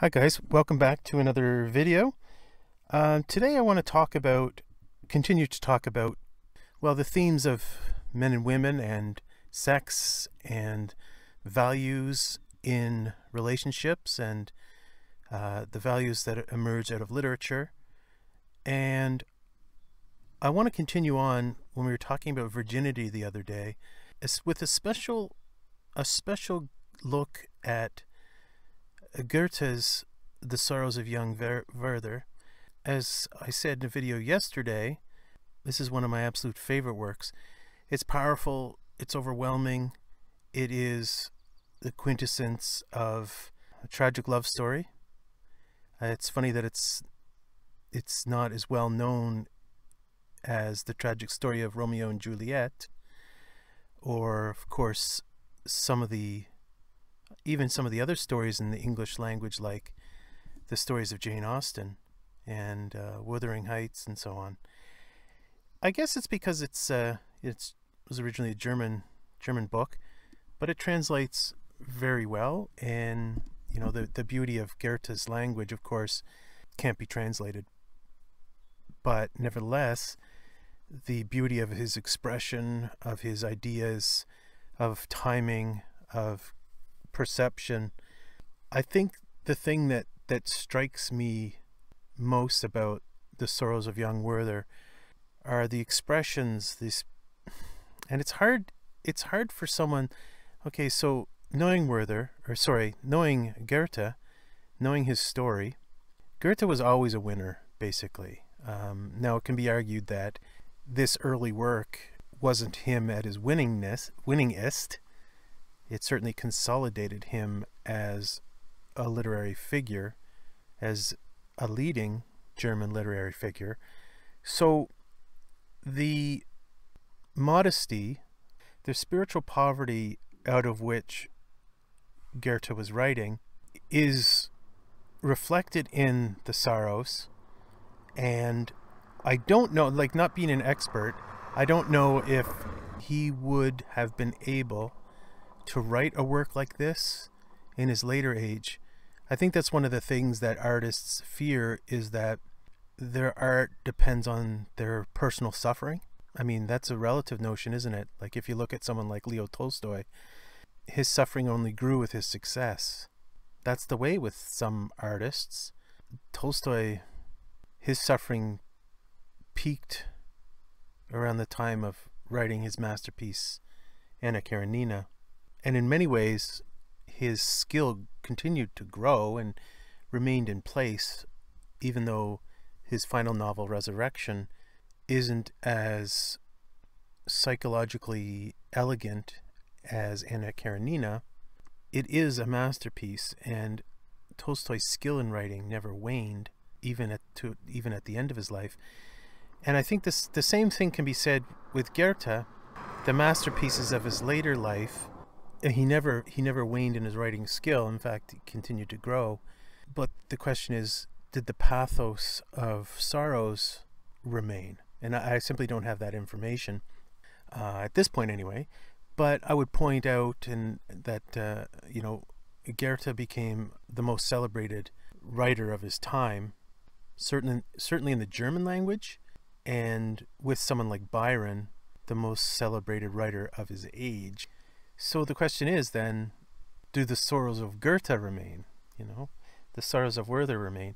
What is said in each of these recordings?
Hi guys, welcome back to another video. Uh, today I want to talk about, continue to talk about, well, the themes of men and women and sex and values in relationships and uh, the values that emerge out of literature. And I want to continue on when we were talking about virginity the other day, with a special, a special look at Goethe's The Sorrows of Young Werther. As I said in a video yesterday, this is one of my absolute favorite works. It's powerful, it's overwhelming, it is the quintessence of a tragic love story. Uh, it's funny that it's it's not as well known as the tragic story of Romeo and Juliet, or of course some of the even some of the other stories in the English language, like the stories of Jane Austen and uh, Wuthering Heights and so on. I guess it's because it's uh, it's it was originally a German German book, but it translates very well. And you know the the beauty of Goethe's language, of course, can't be translated. But nevertheless, the beauty of his expression, of his ideas, of timing, of perception. I think the thing that, that strikes me most about the sorrows of young Werther are the expressions this and it's hard it's hard for someone okay so knowing Werther or sorry knowing Goethe knowing his story Goethe was always a winner basically um, now it can be argued that this early work wasn't him at his winningness winningest it certainly consolidated him as a literary figure, as a leading German literary figure. So the modesty, the spiritual poverty out of which Goethe was writing is reflected in the sorrows and I don't know like not being an expert I don't know if he would have been able to write a work like this in his later age, I think that's one of the things that artists fear is that their art depends on their personal suffering. I mean, that's a relative notion, isn't it? Like if you look at someone like Leo Tolstoy, his suffering only grew with his success. That's the way with some artists. Tolstoy, his suffering peaked around the time of writing his masterpiece, Anna Karenina and in many ways, his skill continued to grow and remained in place, even though his final novel, Resurrection, isn't as psychologically elegant as Anna Karenina. It is a masterpiece, and Tolstoy's skill in writing never waned, even at to, even at the end of his life. And I think this the same thing can be said with Goethe. The masterpieces of his later life he never he never waned in his writing skill. In fact, he continued to grow. But the question is, did the pathos of sorrows remain? And I, I simply don't have that information uh, at this point, anyway. But I would point out in that uh, you know Goethe became the most celebrated writer of his time, certainly certainly in the German language, and with someone like Byron, the most celebrated writer of his age. So the question is then, do the sorrows of Goethe remain? You know, the sorrows of Werther remain.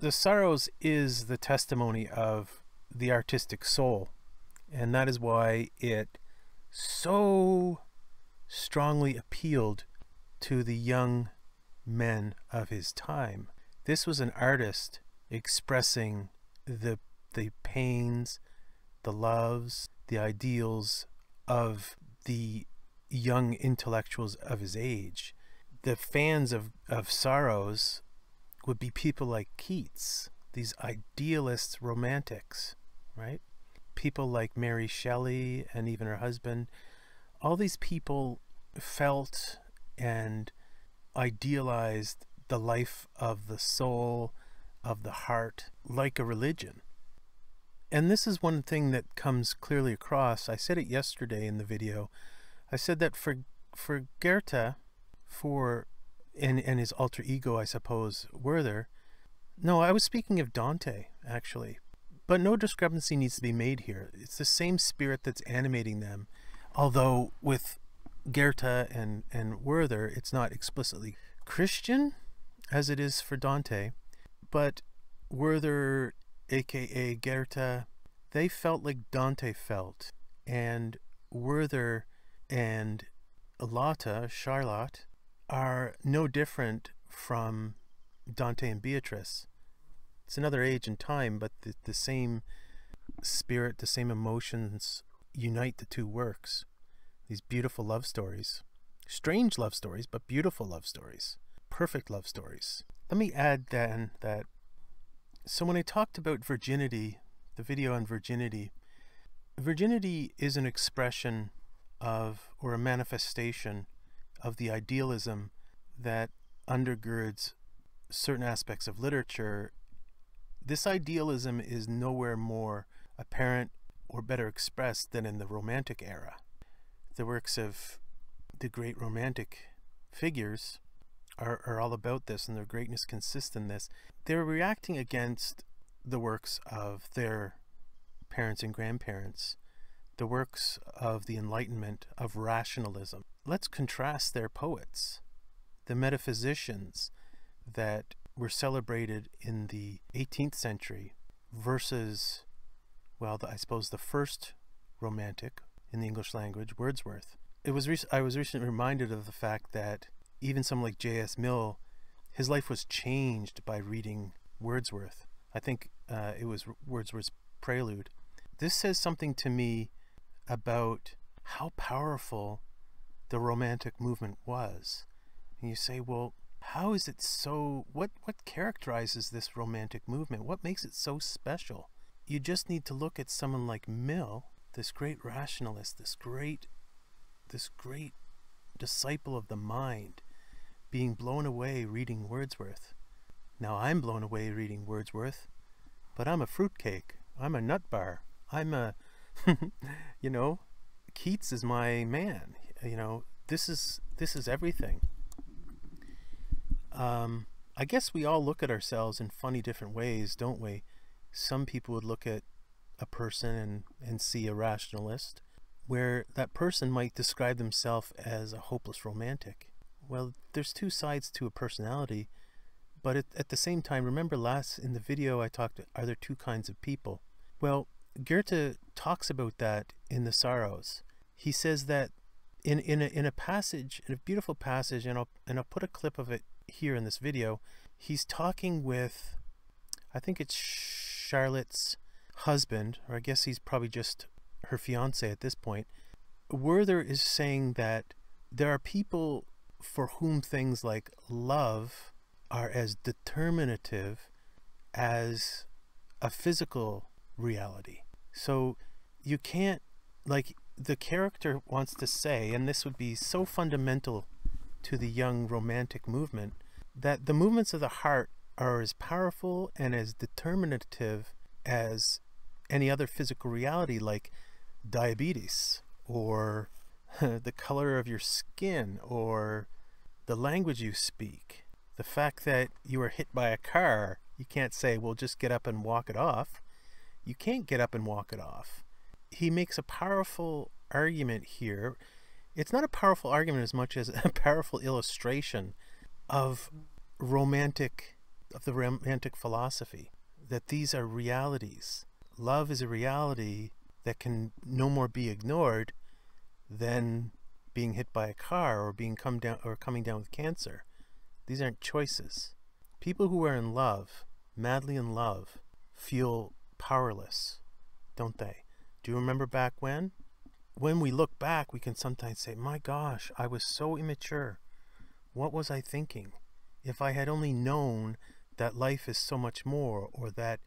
The sorrows is the testimony of the artistic soul, and that is why it so strongly appealed to the young men of his time. This was an artist expressing the the pains, the loves, the ideals of the young intellectuals of his age. The fans of, of Sorrows would be people like Keats, these idealist romantics, right? People like Mary Shelley and even her husband. All these people felt and idealized the life of the soul, of the heart, like a religion. And this is one thing that comes clearly across. I said it yesterday in the video I said that for for Goethe, for and and his alter ego, I suppose, Werther. No, I was speaking of Dante, actually. But no discrepancy needs to be made here. It's the same spirit that's animating them, although with Goethe and, and Werther, it's not explicitly Christian as it is for Dante, but Werther, aka Goethe, they felt like Dante felt, and Werther and Lotte, Charlotte, are no different from Dante and Beatrice. It's another age and time, but the, the same spirit, the same emotions unite the two works. These beautiful love stories. Strange love stories, but beautiful love stories. Perfect love stories. Let me add then that so when I talked about virginity, the video on virginity, virginity is an expression of or a manifestation of the idealism that undergirds certain aspects of literature, this idealism is nowhere more apparent or better expressed than in the Romantic era. The works of the great Romantic figures are, are all about this, and their greatness consists in this. They're reacting against the works of their parents and grandparents, the works of the Enlightenment, of rationalism. Let's contrast their poets, the metaphysicians that were celebrated in the 18th century versus, well, the, I suppose the first romantic in the English language, Wordsworth. It was I was recently reminded of the fact that even someone like J.S. Mill, his life was changed by reading Wordsworth. I think uh, it was Wordsworth's Prelude. This says something to me about how powerful the Romantic movement was. And you say, well, how is it so what what characterizes this romantic movement? What makes it so special? You just need to look at someone like mill this great rationalist this great this great disciple of the mind being blown away reading wordsworth. Now i'm blown away reading wordsworth but i'm a fruitcake. I'm a nut bar. I'm a you know keats is my man you know this is this is everything um, I guess we all look at ourselves in funny different ways, don't we? Some people would look at a person and, and see a rationalist, where that person might describe themselves as a hopeless romantic. Well, there's two sides to a personality, but at, at the same time, remember last in the video I talked, are there two kinds of people? Well, Goethe talks about that in The Sorrows. He says that in, in, a, in a passage, in a beautiful passage, and I'll, and I'll put a clip of it here in this video, he's talking with, I think it's Charlotte's husband, or I guess he's probably just her fiance at this point. Werther is saying that there are people for whom things like love are as determinative as a physical reality. So you can't, like, the character wants to say, and this would be so fundamental to the young romantic movement that the movements of the heart are as powerful and as determinative as any other physical reality like diabetes or the color of your skin or the language you speak. The fact that you were hit by a car, you can't say, well, just get up and walk it off. You can't get up and walk it off. He makes a powerful argument here. It's not a powerful argument as much as a powerful illustration of romantic of the romantic philosophy that these are realities. Love is a reality that can no more be ignored than being hit by a car or being come down or coming down with cancer. These aren't choices. People who are in love madly in love feel powerless don't they do you remember back when when we look back, we can sometimes say, My gosh, I was so immature. What was I thinking? If I had only known that life is so much more, or that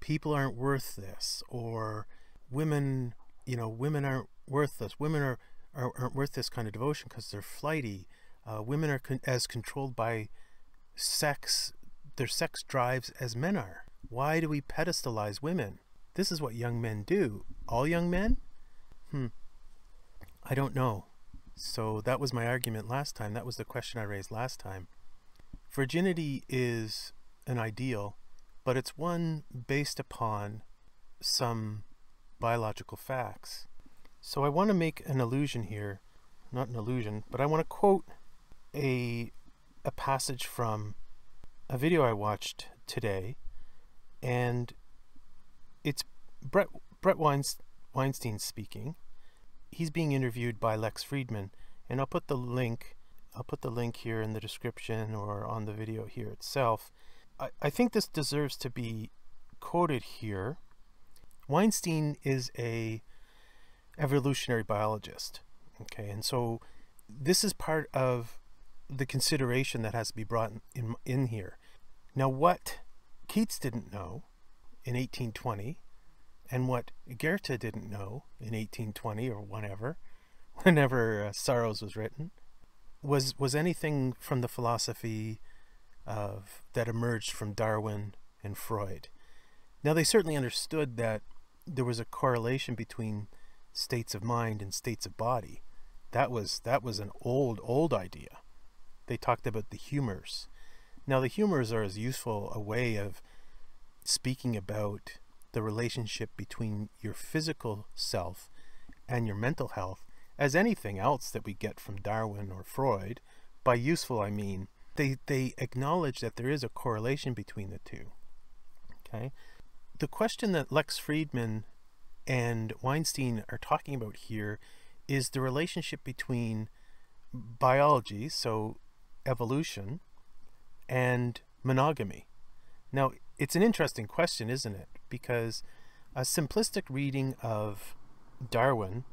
people aren't worth this, or women, you know, women aren't worth this, women are, are, not worth this kind of devotion because they're flighty. Uh, women are con- as controlled by sex, their sex drives as men are. Why do we pedestalize women? This is what young men do. All young men? Hmm. I don't know. So that was my argument last time. That was the question I raised last time. virginity is an ideal, but it's one based upon some biological facts. So I want to make an allusion here, not an allusion, but I want to quote a a passage from a video I watched today, and it's Brett Bret Weinstein speaking. He's being interviewed by Lex Fridman, and I'll put the link. I'll put the link here in the description or on the video here itself. I, I think this deserves to be quoted here. Weinstein is a evolutionary biologist. Okay, and so this is part of the consideration that has to be brought in, in here. Now, what Keats didn't know in 1820, and what Goethe didn't know in 1820 or whenever, whenever uh, Sorrows was written, was was anything from the philosophy of that emerged from Darwin and Freud. Now, they certainly understood that there was a correlation between states of mind and states of body. That was that was an old old idea. They talked about the humors. Now the humors are as useful a way of speaking about the relationship between your physical self and your mental health as anything else that we get from Darwin or Freud. By useful I mean they they acknowledge that there is a correlation between the two. Okay? The question that Lex Fridman and Weinstein are talking about here is the relationship between biology, so evolution, and monogamy. Now, it's an interesting question, isn't it? Because a simplistic reading of Darwin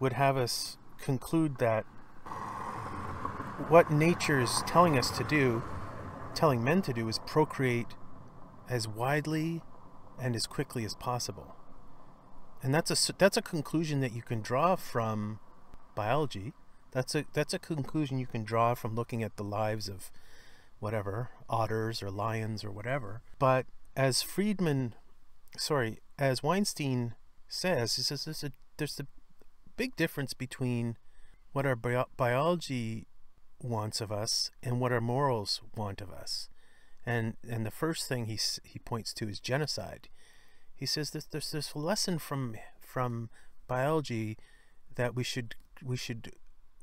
would have us conclude that what nature's telling us to do, telling men to do, is procreate as widely and as quickly as possible and that's a that's a conclusion that you can draw from biology. That's a that's a conclusion you can draw from looking at the lives of whatever otters or lions or whatever. But as Fridman, sorry, as Weinstein says, he says there's a there's a big difference between what our bio- biology wants of us and what our morals want of us. And and the first thing he he points to is genocide he says that there's this lesson from from biology that we should we should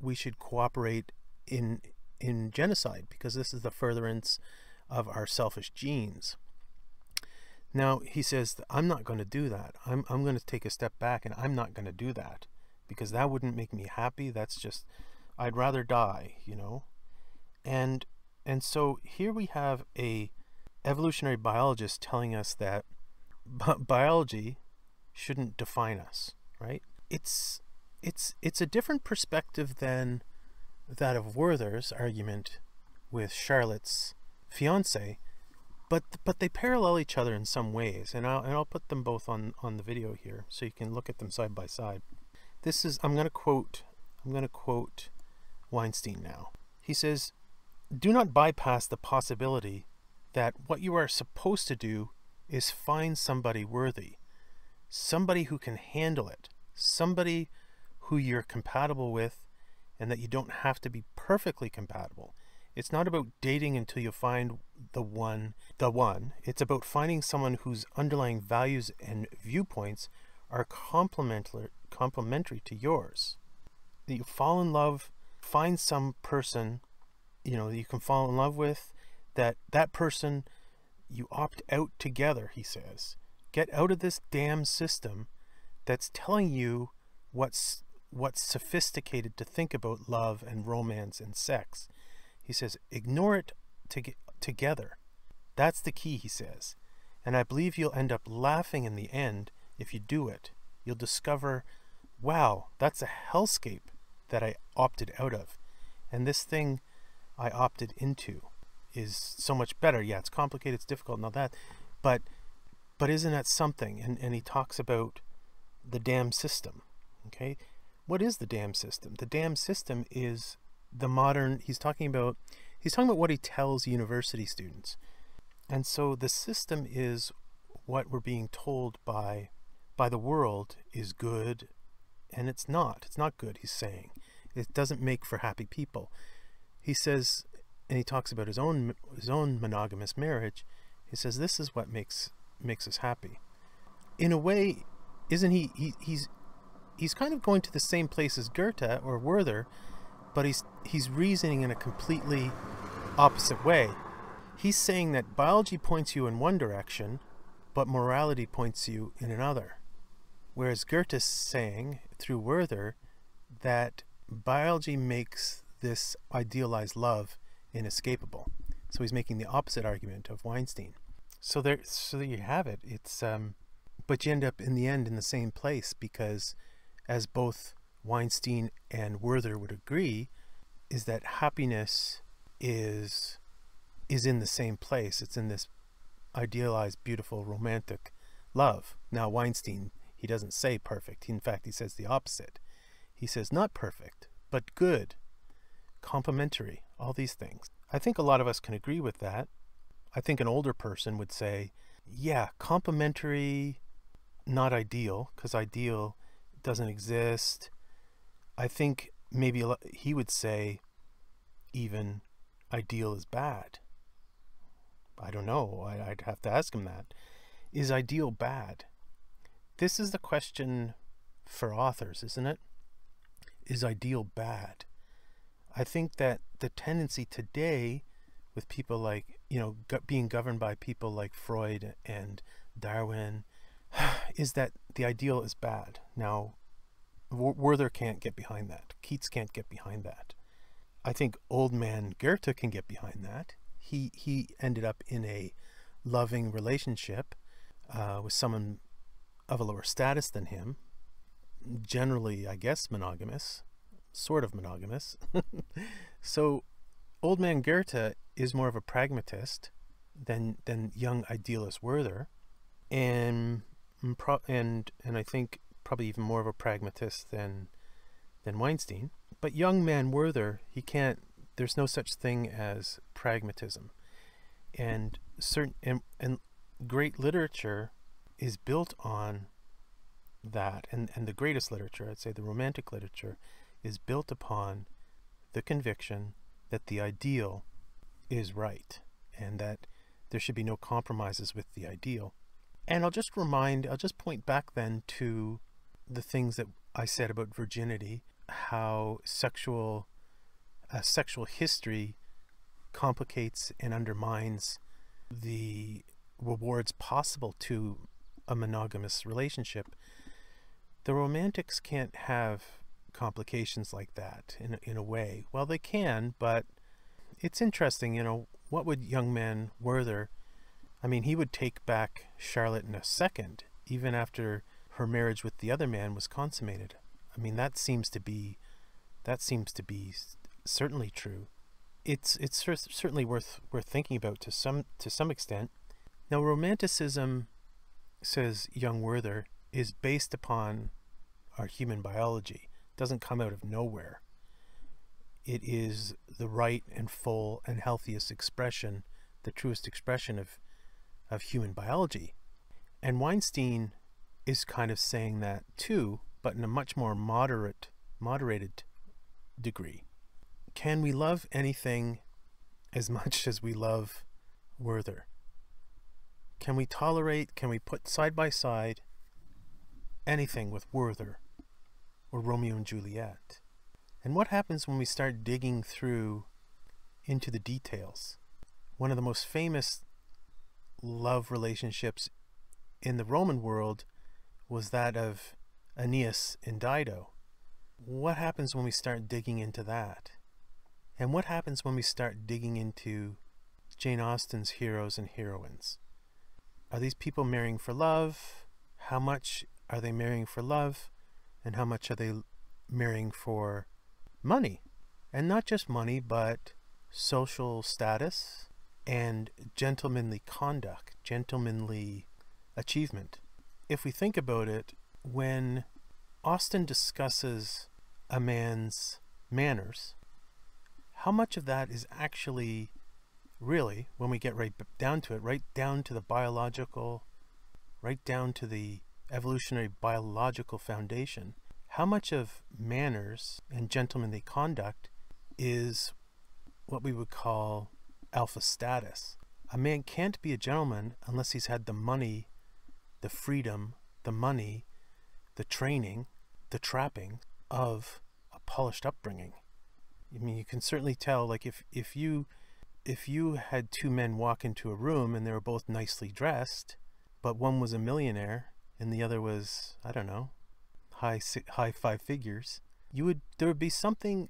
we should cooperate in in genocide because this is the furtherance of our selfish genes. Now he says I'm not going to do that. I'm I'm going to take a step back and I'm not going to do that because that wouldn't make me happy. That's just I'd rather die, you know. And and so here we have a evolutionary biologist telling us that biology shouldn't define us, right? It's it's it's a different perspective than that of Werther's argument with Charlotte's fiance, but but they parallel each other in some ways, and I'll and I'll put them both on on the video here so you can look at them side by side. This is I'm going to quote I'm going to quote Weinstein now. He says, "Do not bypass the possibility that what you are supposed to do is find somebody worthy, somebody who can handle it, somebody who you're compatible with, and that you don't have to be perfectly compatible. It's not about dating until you find the one, the one. It's about finding someone whose underlying values and viewpoints are complementary, complementary to yours. That you fall in love, find some person, you know, that you can fall in love with, that that person you opt out together, he says. Get out of this damn system that's telling you what's what's sophisticated to think about love and romance and sex. He says, ignore it to together. That's the key, he says. And I believe you'll end up laughing in the end if you do it. You'll discover, wow, that's a hellscape that I opted out of. And this thing I opted into is so much better. Yeah, it's complicated, it's difficult, and all that, but but isn't that something? And and he talks about the damn system. Okay, what is the damn system? The damn system is the modern. He's talking about he's talking about what he tells university students, and so the system is what we're being told by by the world is good, and it's not. It's not good. He's saying it doesn't make for happy people. He says and he talks about his own his own monogamous marriage. He says this is what makes makes us happy. In a way, isn't he, he he's he's kind of going to the same place as Goethe or Werther, but he's he's reasoning in a completely opposite way. He's saying that biology points you in one direction, but morality points you in another. Whereas Goethe's saying through Werther that biology makes this idealized love inescapable. So he's making the opposite argument of Weinstein. So there, so there you have it. It's, um, but you end up in the end in the same place because, as both Weinstein and Werther would agree, is that happiness is is in the same place. It's in this idealized, beautiful, romantic love. Now Weinstein, he doesn't say perfect. in fact, he says the opposite. He says not perfect, but good, complementary, all these things. I think a lot of us can agree with that. I think an older person would say, yeah, complementary, not ideal, because ideal doesn't exist. I think maybe he would say even ideal is bad. I don't know. I'd have to ask him that. Is ideal bad? This is the question for authors, isn't it? Is ideal bad? I think that the tendency today with people like, you know, being governed by people like Freud and Darwin is that the ideal is bad. Now, Werther can't get behind that. Keats can't get behind that. I think old man Goethe can get behind that. He he ended up in a loving relationship uh, with someone of a lower status than him. Generally, I guess monogamous, sort of monogamous. so, old man Goethe is more of a pragmatist than than young idealist Werther, and and and I think probably even more of a pragmatist than than Weinstein. But young man Werther, he can't. There's no such thing as pragmatism, and certain and, and great literature is built on that, and and the greatest literature, I'd say, the romantic literature, is built upon the conviction that the ideal is right, and that there should be no compromises with the ideal. And I'll just remind, I'll just point back then to the things that I said about virginity, how sexual uh, sexual history complicates and undermines the rewards possible to a monogamous relationship. The romantics can't have complications like that in, in a way. Well, they can, but it's interesting, you know, what would young man Werther, I mean, he would take back Charlotte in a second, even after her marriage with the other man was consummated. I mean, that seems to be, that seems to be certainly true. It's it's certainly worth worth thinking about to some to some extent. Now, romanticism, says young Werther, is based upon our human biology. It doesn't come out of nowhere. It is the right and full and healthiest expression, the truest expression of of human biology. And Weinstein is kind of saying that too, but in a much more moderate, moderated degree. Can we love anything as much as we love Werther? Can we tolerate, can we put side by side anything with Werther or Romeo and Juliet? And what happens when we start digging through into the details? One of the most famous love relationships in the Roman world was that of Aeneas and Dido. What happens when we start digging into that? And what happens when we start digging into Jane Austen's heroes and heroines? Are these people marrying for love? How much are they marrying for love? And how much are they marrying for money? And not just money, but social status and gentlemanly conduct, gentlemanly achievement. If we think about it, when Austen discusses a man's manners, how much of that is actually really, when we get right down to it, right down to the biological, right down to the evolutionary biological foundation, how much of manners and gentlemanly conduct is what we would call alpha status. A man can't be a gentleman unless he's had the money, the freedom, the money, the training, the trapping of a polished upbringing. I mean, you can certainly tell, like if if you if you had two men walk into a room and they were both nicely dressed, but one was a millionaire and the other was I don't know, high high five figures, you would there would be something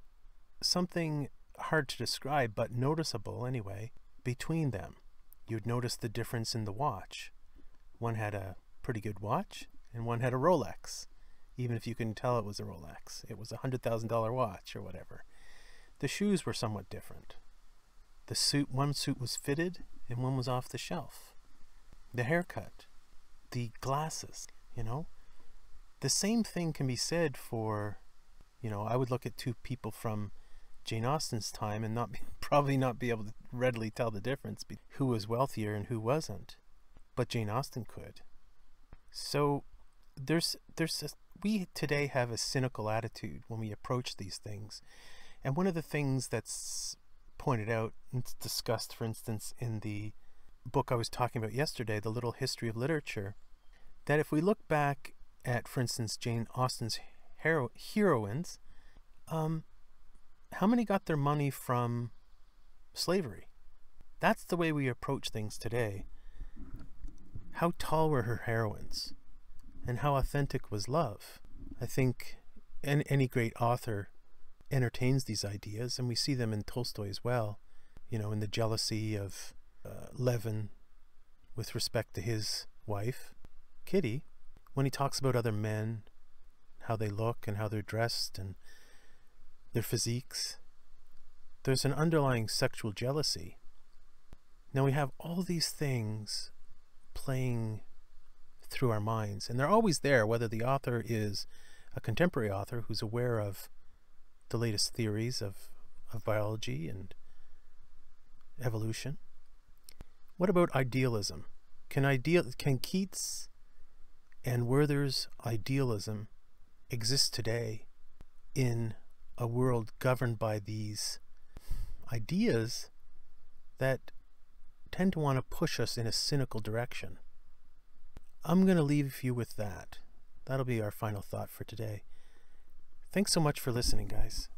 something hard to describe but noticeable anyway between them. You'd notice the difference in the watch. One had a pretty good watch and one had a Rolex. Even if you couldn't tell it was a Rolex, it was a hundred thousand dollar watch or whatever. The shoes were somewhat different. The suit, one suit was fitted and one was off the shelf. The haircut, the glasses, you know. The same thing can be said for, you know, I would look at two people from Jane Austen's time and not be, probably not be able to readily tell the difference between who was wealthier and who wasn't. But Jane Austen could. So there's there's a, we today have a cynical attitude when we approach these things and one of the things that's pointed out and discussed, for instance, in the book I was talking about yesterday, The Little History of Literature, that if we look back at, for instance, Jane Austen's hero- heroines, um, how many got their money from slavery? That's the way we approach things today. How tall were her heroines? And how authentic was love? I think any great author entertains these ideas, and we see them in Tolstoy as well. You know, in the jealousy of uh, Levin with respect to his wife, Kitty, when he talks about other men, how they look and how they're dressed and their physiques, there's an underlying sexual jealousy. Now we have all these things playing through our minds, and they're always there, whether the author is a contemporary author who's aware of the latest theories of, of biology and evolution. What about idealism? Can ideal can Keats and Werther's idealism exist today in a world governed by these ideas that tend to want to push us in a cynical direction? I'm going to leave you with that. That'll be our final thought for today. Thanks so much for listening, guys.